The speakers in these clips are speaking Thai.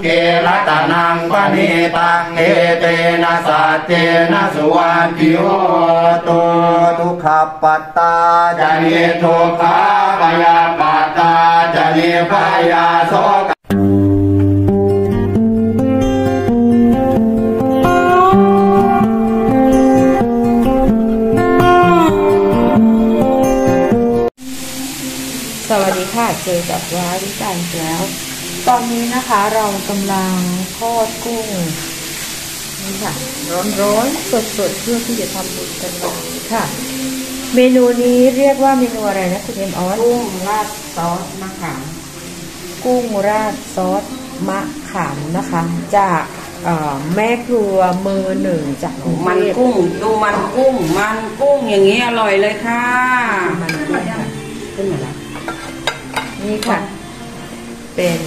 เกรัตนังปณิตังเอเตนะสัจเจนะสุวัติโยตุทุขปัตตาจะนิทุกขาปยาปัตตาจะนิพยาโสกสวัสดีค่ะ เจอกับว้าวิจัยอีกแล้ว ตอนนี้นะคะเรากำลังทอดกุ้งนี่ค่ะ ร้อนๆสดๆเพื่อที่จะทำบุญกันวันนี้ค่ะ เมนูนี้เรียกว่าเมนูอะไรนะคุณเอ็มออสกุ้งราดซอสมะขามกุ้งราดซอสมะขามนะคะ จากเอ่อแม่ครัวมือหนึ่งจากกรุงเทมันพกุ้งดูมันกุ้ง มันกุ้งอย่างนี้อร่อยเลยค่ะมันกุ้งค่ะขึ้นมาแล้วนี่ค่ะ เป็น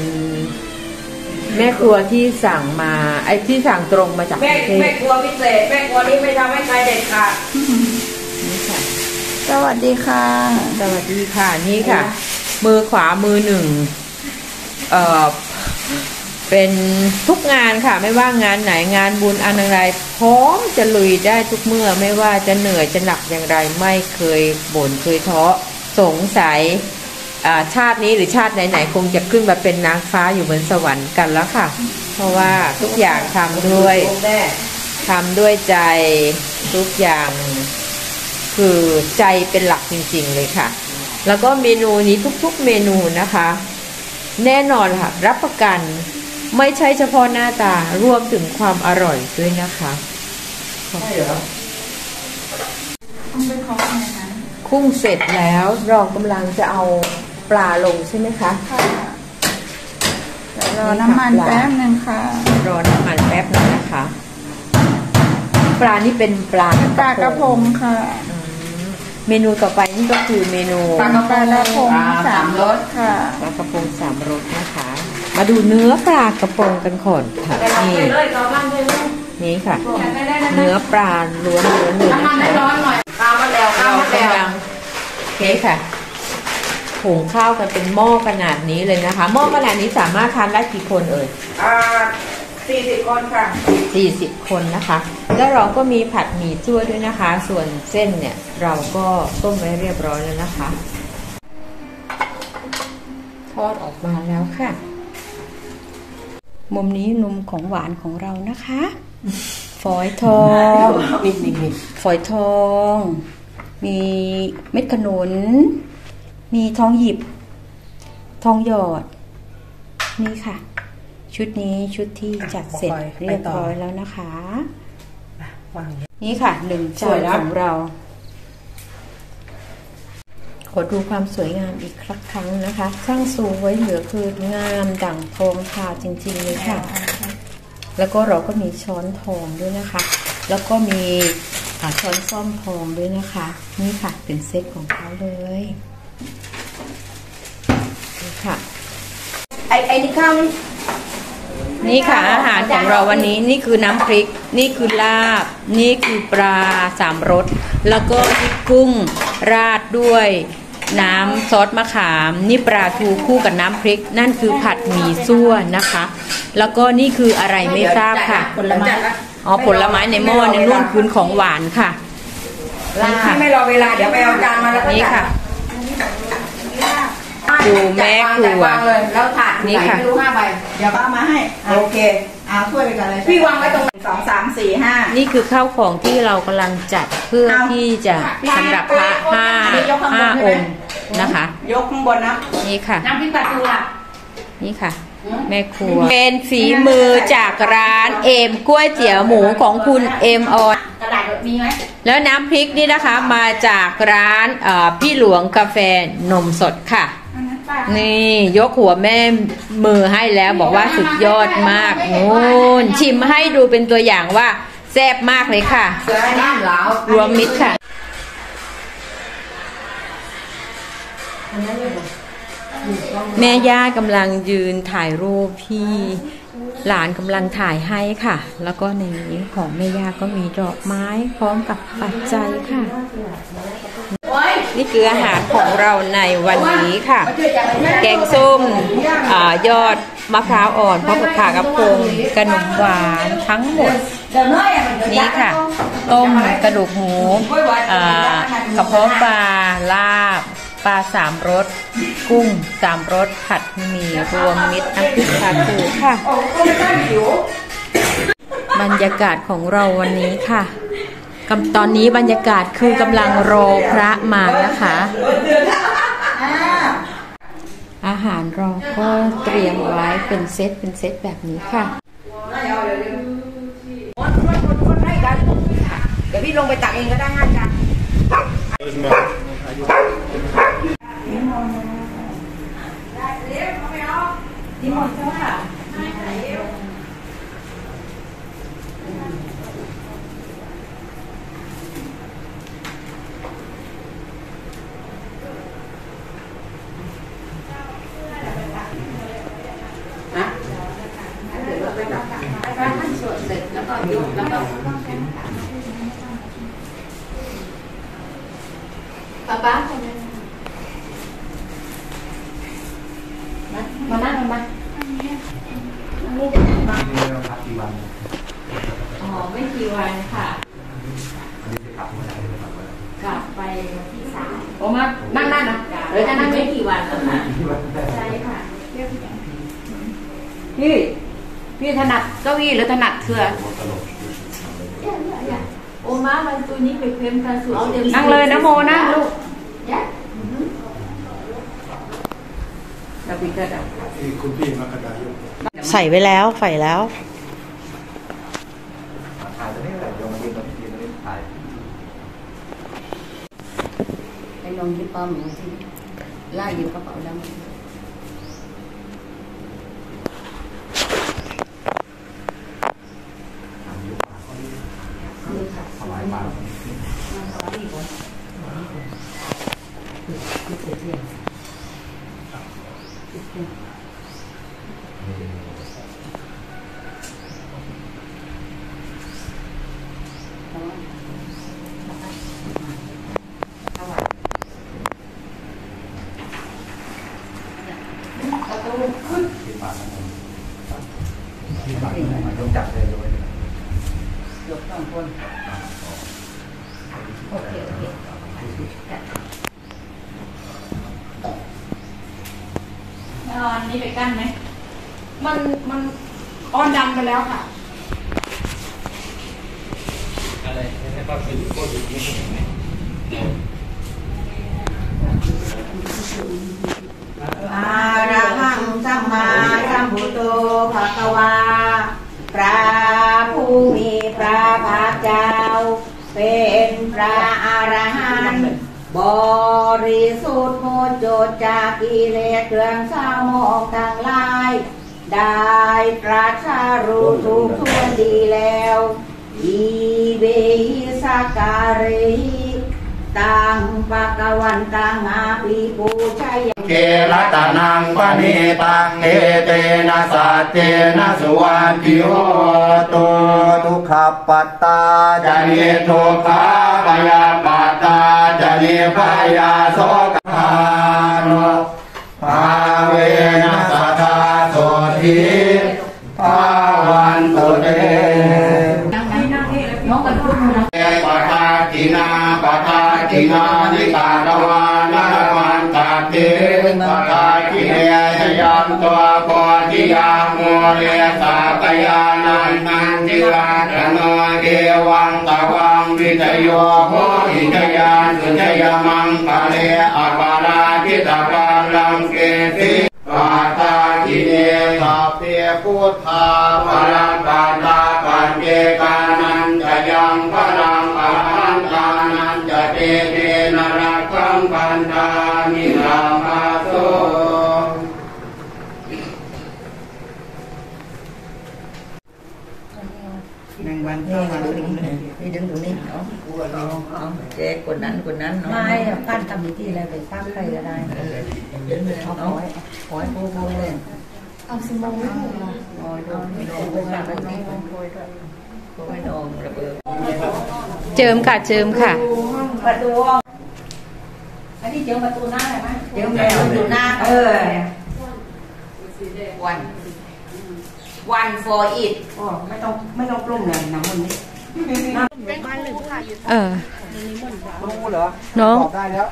แม่ครัวที่สั่งมาไอ้ที่สั่งตรงมาจากกแม่รุงเทแม่พครัวพิเศษแม่ครัวนี้ไม่ทำให้ใครเด็ดขาดนี่ค่ะ สวัสดีค่ะ สวัสดีค่ะนี่ค่ะ มือขวามือหนึ่งเอ่อเป็นทุกงานค่ะ ไม่ว่างานไหนงานบุญอันอะไรพร้อมจะลุยได้ทุกเมื่อไม่ว่าจะเหนื่อยจะหนักอย่างไร ไม่เคยบ่นเคยท้อสงสัยอ่า ชาตินี้หรือชาติไหนๆคงจะขึ้นมาเป็นนางฟ้าอยู่บนสวรรค์กันแล้วค่ะ เพราะว่าทุกอย่างทำด้วยแม่ทำด้วยใจทุกอย่างคือใจเป็นหลักจริงๆเลยค่ะ แล้วก็เมนูนี้ทุกๆเมนูนะคะ แน่นอนค่ะรับประกันไม่ใช่เฉพาะหน้าตารวมถึงความอร่อยด้วยนะคะใช่เหรอคุ้งเสร็จแล้วเรากำลังจะเอา ปลาลงใช่ไหมคะ ค่ะเดี๋ยวรอน้ำมันแป๊บหนึ่งค่ะ รอน้ำมันแป๊บนึงนะคะ ปลานี่เป็นปลาปลากระพงค่ะอืมเมนูต่อไปนี่ก็คือเมนูปลากระพงสามรสค่ะ ปลากระพงสามรสนะคะ มาดูเนื้อปลากระพงกันก่อนค่ะไปรับนี่ไปเลยเราบ้านไปเลยนี่ค่ะ เนื้อปลาล้วนๆเลยน้ำนะมันให้คะร้อนหน่อยข้าวมาแล้วข้าเราวมาแล้วกำลังนี่ค่ะ หุงข้าวกันเป็นหม้อขนาดนี้เลยนะคะ หม้อขนาดนี้สามารถทานได้กี่คนเอ่ยอ่าสี่สิบคนค่ะ40คนนะคะ แล้วเราก็มีผัดหมี่ซั่วด้วยนะคะ ส่วนเส้นเนี่ยเราก็ต้มไว้เรียบร้อยแล้วนะคะ ทอดออกมาแล้วค่ะ มุมนี้นมของหวานของเรานะคะ ฝอยทองฝอยทอง มีเม็ดขนุน มีทองหยิบ ทองหยอด นี่ค่ะ ชุดนี้ชุดที่จัดเสร็จเรียบร้อยแล้วนะคะวางอย่างนี้นี่ค่ะหนึ่งสจาวยนนะของเรา ขอดูความสวยงามอีกครั้งนะคะ ช่างสูงไว้เหลือคืองามดั่งทองทาจริงๆเลยค่ะ แล้วก็เราก็มีช้อนทองด้วยนะคะ แล้วก็มีอ่าช้อนซ่อมทองด้วยนะคะ นี่ค่ะเป็นเซตของเขาเลย นี่ค่ะไอ้ไอ้นี่ข้าวนี่นี่ค่ะอาหารของเราวันนี้นี่คือน้ำพริก นี่คือลาบ นี่คือปลาสามรสแล้วก็นี่กุ้งราดด้วย น้ำซอสมะขาม นี่ปลาทูคู่กับน้ำพริก นั่นคือผัดหมี่ซั่วนะคะ แล้วก็นี่คืออะไรไม่ทราบค่ะผลไม้อ๋อผลไม้ในหม้อในนู่นคือของหวานค่ะนี่ค่ะไม่รอเวลาเดี๋ยวไปเอาจานมาแล้วก็นี่จัด ค่ะดูแม่ครัวจัดางเลยแล้วถาดนี่ค่ะไม่รู้ห้าใบเดี๋ยวป้าเอามาให้โอเคเอาถ้วยไปกันเลยพี่วางไว้ตรงไหนสองสามสี่ห้านี่คือข้าวของที่เรากำลังจัดเพื่อที่จะสำหรับพระห้าห้าองค์นะคะ ยกข้างบนนะนี่ค่ะน้ำพริกปลาทูล่ะนี่ค่ะแม่ครัว เป็นฝีมือจากร้านเอมก๋วยเตี๋ยวหมูของคุณเอมออนกระดาษมีไหมแล้วน้ำพริกนี่นะคะมาจากร้านเอ่อพี่หลวงกาแฟนมสดค่ะ นี่ยกหัวแม่มือให้แล้วบอกว่าสุดยอดมากนู่นชิมให้ดูเป็นตัวอย่างว่าแซ่บมากเลยค่ะเสือน้ำเหลารวมมิตรค่ะแม่ย่ากำลังยืนถ่ายรูปพี่ หลานกำลังถ่ายให้ค่ะ แล้วก็ในนี้ของแม่ย่าก็มีดอกไม้พร้อมกับปัจจัยค่ะ นี่คืออาหารของเราในวันนี้ค่ะ แกงส้มอยอดมะพร้าวอ่อนพร้อมกับขากระพงขนมหวานทั้งหมด นี้ค่ะ ต้มกระดูกหมูกระเพาะปลาลาบ ปลาสามรส กุ้งสามรส ผัดหมี่รวมมิตรน้ำพริกคาคูค่ะ บรรยากาศของเราวันนี้ค่ะกำตอนนี้บรรยากาศคือกำลังรอพระมานะคะ อาหารเราก็เตรียมไว้เป็นเซตเป็นเซตแบบนี้ค่ะเดี๋ยวพี่ลงไปตักเองก็ได้ห้าจาน 哦你在 ที่นี่เราพักกี่วันอ๋อไม่กี่วันค่ะกลับไปวันที่สามโอ้มานั่งนั่นนะเดี๋ยวจะนั่งไม่กี่วันแล้วค่ะใช่ค่ะพี่พี่ถนัดเก้าอี้หรือถนัดเครือโอมามันตัวนี้ไปเพิ่มการสูตรนั่งเลยนะโมนั่งลูกเราพี่ก็ได้ใส่ไว้แล้วใส่แล้วถ่ายตระโยมมายืน ตรงนี้ยืนตรงนี้ถ่ายไปลองยิบปอมหนูสิไล่ยิบกระเป๋าดำ ถวายบาตรที่บาตรนั่นเองที่บาต รนั่นเองยกจับเลยยกไว้เลยยกสองคนโอเคโอเคนอนนี้ไปกั้นไหมมันมันอ้อนไปแล้วค่ะอาระหังสัมมาสัมพุทโธภะคะวา พระผู้มีพระภาคเจ้า เป็นพระอรหันต์บริสุทธิ์หมดจดจากกิเลสเครื่องเศร้าหมองทั้งหลาย ได้ตรัสรู้ทุกส่วนดีแล้วอีเวหิสกการิตังปะกวันตังอาภิปูชัยเกรัตนังปณิตังเอเตนะสัจเจนะสุวัติโยตุทุกขปัตตาจานิทุกขาปยาปัตตาจานิพยาโสกขานุภาเวนะ เองกันพูดนะทากินาปะทากินานิกาตวานามันตาเตปทากิเนยยัมตัวปอทิยาโมเรสาปยานันนันทิลาธนเกวังตวังวิทโยโหหิทยานสุทยมังคะเลอปาราทิตาปาลังเกติ ตาทิเนสาเปียพุทธาปรังปาตาปัญเจกานันจะยังพลังอาหันตานันจะเตเตนรักขังปันตามิรามาโส นางวันเข้ามาตรงนี้นี่ดึงตรงนี้เนาะ เอาเจ๊คนนั้นคนนั้นเนาะไม่ปั้นทำพิธีอะไรไปสร้างใครก็ได้ดึงเลยเอาขอยขอยโบโบเลยเอาซิมบงไม่ถูกหรอโอ้ยโดนไม่โดนโบกันไม่โดนโบยด้วยโบไม่โดนระเบิดเจิมค่ะเจิมค่ะประตูอันนี้เจิมประตูหน้าอะไรไหมเจิมแล้วประตูหน้าเออวัน one for it อ๋อไม่ต้องไม่ต้องปรุงเลยน้ำมันนี้ เออรู้เหรอน้องตอบได้แล้ว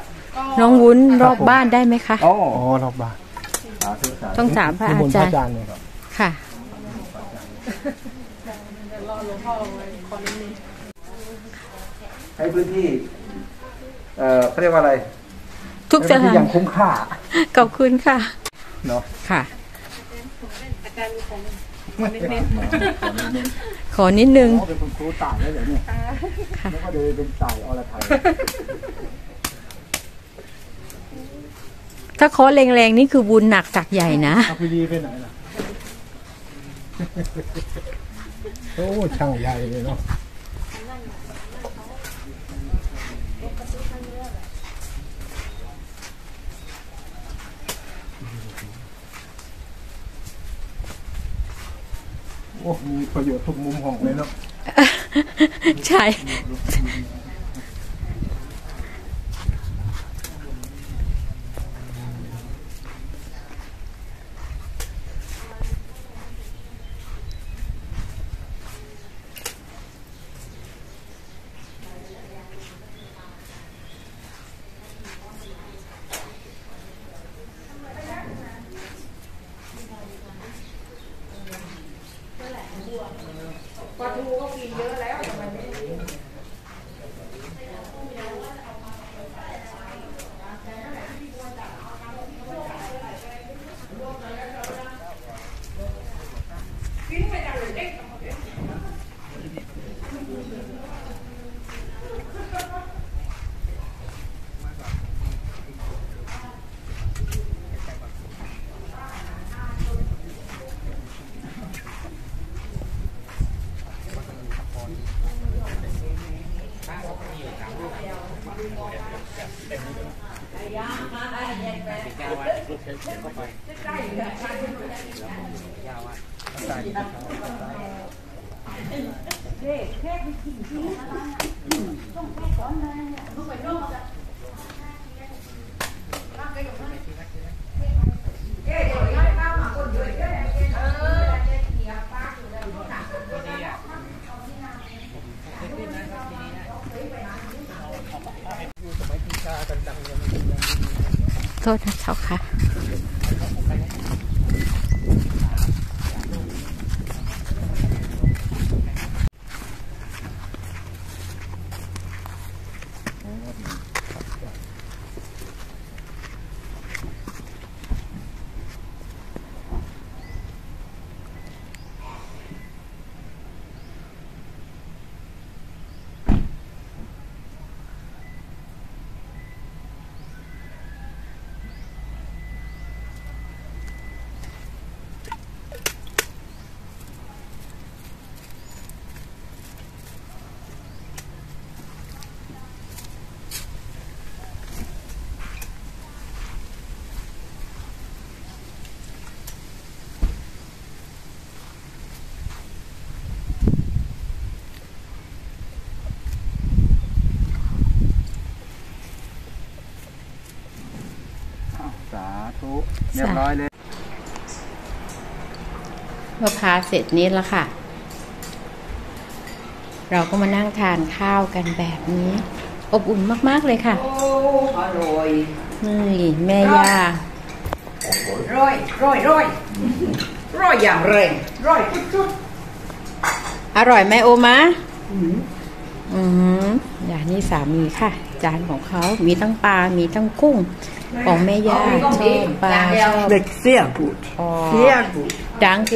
น้องวุ้นรอบบ้านได้ไหมคะโอ้อ๋อรอบบ้านสาธุสาธุต้องถามพระนิอามนต์พจาระรย์อาจารย์เนี่ยครับค่ะให้พื้นที่ เอ่อเขาเรียกว่าอะไร ทุกสให้พื้นถาที่นอย่างคุ้มค่าขอบคุณค่ะ เนาะค่ะขอ นิดนึงอ๋อเป็นคุณครูต่ายได้เหรอเนี่ยแล้วก็เดินเป็นต่ายอรไทยถ้าเคอแรงๆนี่คือบุญหนักสักใหญ่นะอาพีดีไปไหนล่ะ โอ้ช่างใหญ่เลยเนาะ โอ้มีประโยชน์ทุกมุมห้องเลยเนาะใช่ Để khép cái chỉnh chứ ừ. Không khép có nơi Không phải đâu mà โทษนะเจ้าค่ะ สาธุ เรียบร้อยเลยเมื่อพาเสร็จนี้แล้วค่ะ เราก็มานั่งทานข้าวกันแบบนี้ อบอุ่นมาก ๆ เลยค่ะโอ้อร่อยนี่แม่ย่าร้อยร้อยร้อยร้อยอย่างแรงร้อยชุดอร่อยไหมโอมาอืมอย่างนี้สามีค่ะ จานของเขามีทั้งปลา มีทั้งกุ้ง ของแม่ย่าชอบปลาชอบ Leg sehr gut อ๋อ sehr gut ดังก